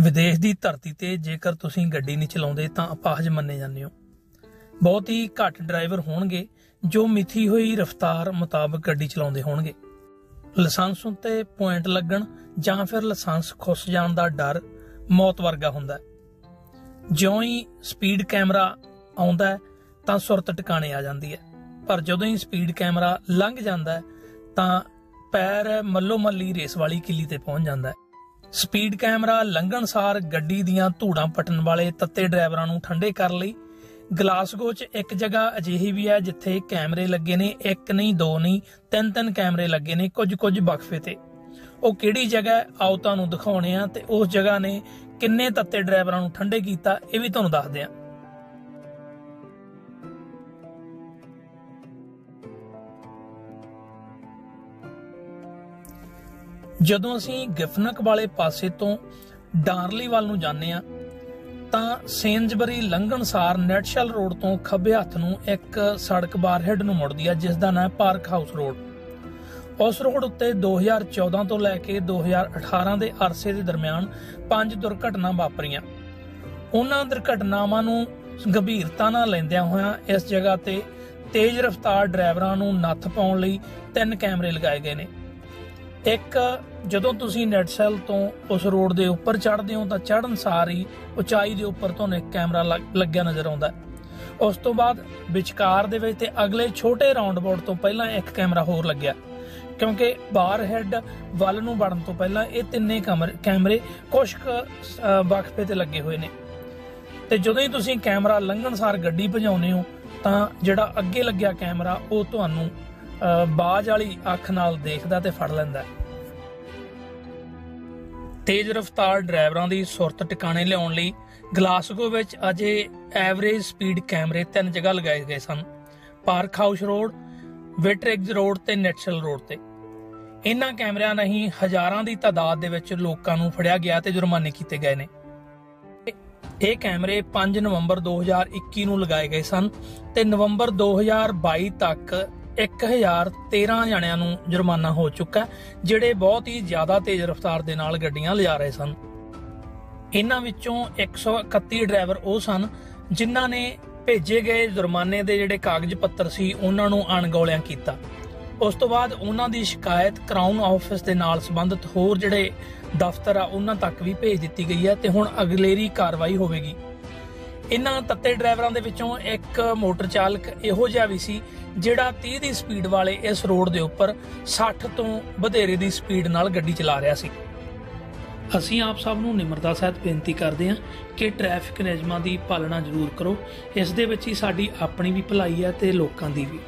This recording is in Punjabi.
ਵਿਦੇਸ਼ ਦੀ ਧਰਤੀ ਤੇ ਜੇਕਰ ਤੁਸੀਂ ਗੱਡੀ ਨਹੀਂ ਚਲਾਉਂਦੇ ਤਾਂ ਅਪਾਹਜ ਮੰਨੇ ਜਾਂਦੇ ਹੋ। ਬਹੁਤ ਹੀ ਘੱਟ ਡਰਾਈਵਰ ਹੋਣਗੇ ਜੋ ਮਿਥੀ ਹੋਈ ਰਫ਼ਤਾਰ ਮੁਤਾਬਕ ਗੱਡੀ ਚਲਾਉਂਦੇ ਹੋਣਗੇ। ਲਾਇਸੈਂਸ ਉੱਤੇ ਪੁਆਇੰਟ ਲੱਗਣ ਜਾਂ ਫਿਰ ਲਾਇਸੈਂਸ ਖੁੱਸ ਜਾਣ ਦਾ ਡਰ ਮੌਤ ਵਰਗਾ ਹੁੰਦਾ ਜਿਉਂ ਹੀ ਸਪੀਡ ਕੈਮਰਾ ਆਉਂਦਾ ਤਾਂ ਸੁਰਤ ਟਿਕਾਣੇ ਆ ਜਾਂਦੀ ਹੈ। ਪਰ ਜਦੋਂ ਹੀ ਸਪੀਡ ਕੈਮਰਾ ਲੰਘ ਜਾਂਦਾ ਤਾਂ ਪੈਰ ਮੱਲੋ ਮੱਲੀ ਰੇਸ ਵਾਲੀ ਕਿੱਲੀ ਤੇ ਪਹੁੰਚ ਜਾਂਦਾ ਹੈ। ਸਪੀਡ ਕੈਮਰਾ, ਲੰਘਣ ਸਾਰ ਗੱਡੀ ਦੀਆਂ ਧੂੜਾਂ ਪਟਣ ਵਾਲੇ ਤੱਤੇ ਡਰਾਈਵਰਾਂ ਨੂੰ ਠੰਡੇ ਕਰਨ ਲਈ। ਗਲਾਸਗੋ 'ਚ ਇੱਕ ਜਗ੍ਹਾ ਅਜਿਹੀ ਵੀ ਹੈ ਜਿੱਥੇ ਕੈਮਰੇ ਲੱਗੇ ਨੇ, ਇੱਕ ਨਹੀਂ, ਦੋ ਨਹੀਂ, ਤਿੰਨ ਤਿੰਨ ਕੈਮਰੇ ਲੱਗੇ ਨੇ ਕੁਝ ਕੁਝ ਵਕਫੇ ਤੇ। ਉਹ ਕਿਹੜੀ ਜਗ੍ਹਾ ਆਓ ਤੁਹਾਨੂੰ ਦਿਖਾਉਣੇ ਆ ਤੇ ਉਸ ਜਗ੍ਹਾ ਨੇ ਕਿੰਨੇ ਤੱਤੇ ਡਰਾਈਵਰਾਂ ਨੂੰ ਠੰਡੇ ਕੀਤਾ, ਇਹ ਵੀ ਤੁਹਾਨੂੰ ਦੱਸਦੇ ਆ। ਜਦੋਂ ਅਸੀਂ ਗਿਫਨਕ ਵਾਲੇ ਪਾਸੇ ਤੋਂ ਡਾਰਲੀ ਵੱਲ ਨੂੰ ਜਾਂਦੇ ਆ ਤਾਂ ਸੇਂਜਬਰੀ ਲੰਘਣਸਾਰ ਨੈਟਸ਼ਲ ਰੋਡ ਤੋਂ ਖੱਬੇ ਹੱਥ ਨੂੰ ਇੱਕ ਸੜਕ ਬਾਰਹੈਡ ਨੂੰ ਮੁੜਦੀ ਆ, ਜਿਸ ਦਾ ਨਾਮ ਪਾਰਕ ਹਾਊਸ ਰੋਡ। ਉਸ ਰੋਡ ਉੱਤੇ 2014 ਤੋਂ ਲੈ ਕੇ 2018 ਦੇ ਅਰਸੇ ਦੇ ਦਰਮਿਆਨ ਪੰਜ ਦੁਰਘਟਨਾ ਵਾਪਰੀਆਂ। ਉਹਨਾਂ ਦੁਰਘਟਨਾਵਾਂ ਨੂੰ ਗੰਭੀਰਤਾ ਨਾਲ ਲੈਂਦਿਆਂ ਹੋਇਆਂ ਇਸ ਜਗ੍ਹਾ ਤੇ ਤੇਜ਼ ਰਫ਼ਤਾਰ ਡਰਾਈਵਰਾਂ ਨੂੰ ਨੱਥ ਪਾਉਣ ਲਈ ਤਿੰਨ ਕੈਮਰੇ ਲਗਾਏ ਗਏ ਨੇ। ਇੱਕ, ਜਦੋਂ ਤੁਸੀਂ ਨੈਟਸੈਲ ਤੋਂ ਉਸ ਰੋਡ ਦੇ ਉੱਪਰ ਚੜ੍ਹਦੇ ਹੋ ਤਾਂ ਚੜ੍ਹਨ ਸਾਰ ਹੀ ਉਚਾਈ ਦੇ ਉੱਪਰ ਤੁਹਾਨੂੰ ਇੱਕ ਕੈਮਰਾ ਲੱਗਿਆ ਨਜ਼ਰ ਆਉਂਦਾ ਉਸ ਤੋਂ ਬਾਅਦ ਵਿਚਕਾਰ ਦੇ ਵਿੱਚ ਤੇ ਅਗਲੇ ਛੋਟੇ ਰਾਉਂਡ ਬੋਰਡ ਤੋਂ ਪਹਿਲਾਂ ਇੱਕ ਕੈਮਰਾ ਹੋਰ ਲੱਗਿਆ। ਕਿਉਂਕਿ ਬਾਰ ਹੈਡ ਵੱਲ ਨੂੰ ਵੜਨ ਤੋਂ ਪਹਿਲਾਂ ਇਹ ਤਿੰਨੇ ਕਮਰ- ਕੈਮਰੇ ਕੁਝ ਵਕਫੇ ਤੇ ਲੱਗੇ ਹੋਏ ਨੇ। ਤੇ ਜਦੋਂ ਹੀ ਤੁਸੀਂ ਕੈਮਰਾ ਲੰਘਣ ਸਾਰ ਗੱਡੀ ਭਜਾਉਂਦੇ ਹੋ ਤਾਂ ਜਿਹੜਾ ਅੱਗੇ ਲੱਗਿਆ ਕੈਮਰਾ ਉਹ ਤੁਹਾਨੂੰ ਬਾਜ ਵਾਲੀ ਅੱਖ ਨਾਲ ਦੇਖਦਾ ਤੇ ਫੜ ਲੈਂਦਾ। ਤੇਜ਼ ਰਫ਼ਤਾਰ ਡਰਾਈਵਰਾਂ ਦੀ ਸੁਰਤ ਟਿਕਾਣੇ ਲਿਆਉਣ ਲਈ ਗਲਾਸਗੋ ਵਿੱਚ ਅਜੇ ਐਵਰੇਜ ਸਪੀਡ ਕੈਮਰੇ ਤਿੰਨ ਜਗ੍ਹਾ ਲਗਾਏ ਗਏ ਸਨ। ਪਾਰਕ ਹਾਊਸ ਰੋਡ, ਵਿਟਰਿਗਜ਼ ਰੋਡ ਤੇ ਨੈਟਸ਼ਲ ਰੋਡ ਤੇ। ਇਹਨਾਂ ਕੈਮਰਿਆਂ ਨਹੀਂ ਹਜ਼ਾਰਾਂ ਦੀ ਤਾਦਾਦ ਦੇ ਵਿੱਚ ਲੋਕਾਂ ਨੂੰ ਫੜਿਆ ਗਿਆ ਤੇ ਜੁਰਮਾਨੇ ਕੀਤੇ ਗਏ ਨੇ। ਇਹ ਕੈਮਰੇ 5 ਨਵੰਬਰ 2021 ਨੂੰ ਲਗਾਏ ਗਏ ਸਨ ਤੇ ਨਵੰਬਰ 2022 ਤੱਕ 1013 ਜਣਿਆਂ ਨੂੰ ਜੁਰਮਾਨਾ ਹੋ ਚੁੱਕਾ ਜਿਹੜੇ ਬਹੁਤ ਹੀ ਜ਼ਿਆਦਾ ਤੇਜ਼ ਰਫ਼ਤਾਰ ਦੇ ਨਾਲ ਗੱਡੀਆਂ ਲਿਜਾ ਰਹੇ ਸਨ। ਇਹਨਾਂ ਵਿੱਚੋਂ 131 ਡਰਾਈਵਰ ਉਹ ਸਨ, ਜਿਨ੍ਹਾਂ ਨੇ ਭੇਜੇ ਗਏ ਜੁਰਮਾਨੇ ਦੇ ਜਿਹੜੇ ਕਾਗਜ਼ ਪੱਤਰ ਸੀ, ਉਹਨਾਂ ਨੂੰ ਅਣਗੌਲਿਆਂ ਕੀਤਾ। ਉਸ ਤੋਂ ਬਾਅਦ ਉਹਨਾਂ ਦੀ ਸ਼ਿਕਾਇਤ ਕਰਾਊਨ ਆਫਿਸ ਦੇ ਨਾਲ ਸੰਬੰਧਿਤ ਹੋਰ ਜਿਹੜੇ ਦਫ਼ਤਰ ਆ, ਉਹਨਾਂ ਤੱਕ ਵੀ ਭੇਜ ਦਿੱਤੀ ਗਈ ਹੈ ਤੇ ਹੁਣ ਅਗਲੇਰੀ ਕਾਰਵਾਈ ਹੋਵੇਗੀ। ਇਹਨਾਂ ਤੱਤੇ ਡਰਾਈਵਰਾਂ ਦੇ ਵਿੱਚੋਂ ਇੱਕ ਮੋਟਰ ਚਾਲਕ ਇਹੋ ਜਿਹਾ ਵੀ ਸੀ ਜਿਹੜਾ 30 ਦੀ ਸਪੀਡ ਵਾਲੇ ਇਸ ਰੋਡ ਦੇ ਉੱਪਰ 60 ਤੋਂ ਵਧੇਰੇ ਦੀ ਸਪੀਡ ਨਾਲ ਗੱਡੀ ਚਲਾ ਰਿਹਾ ਸੀ। ਅਸੀਂ ਆਪ ਸਭ ਨੂੰ ਨਿਮਰਤਾ ਸਹਿਤ ਬੇਨਤੀ ਕਰਦੇ ਹਾਂ ਕਿ ਟ੍ਰੈਫਿਕ ਨਿਯਮਾਂ ਦੀ ਪਾਲਣਾ ਜ਼ਰੂਰ ਕਰੋ। ਇਸ ਦੇ ਵਿੱਚ ਹੀ ਸਾਡੀ ਆਪਣੀ ਵੀ ਭਲਾਈ ਹੈ ਤੇ ਲੋਕਾਂ ਦੀ ਵੀ।